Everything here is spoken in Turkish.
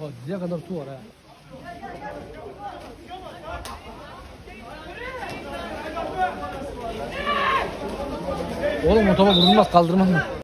Ha, dize kadar su var ha. Oğlum o topa vurulmaz.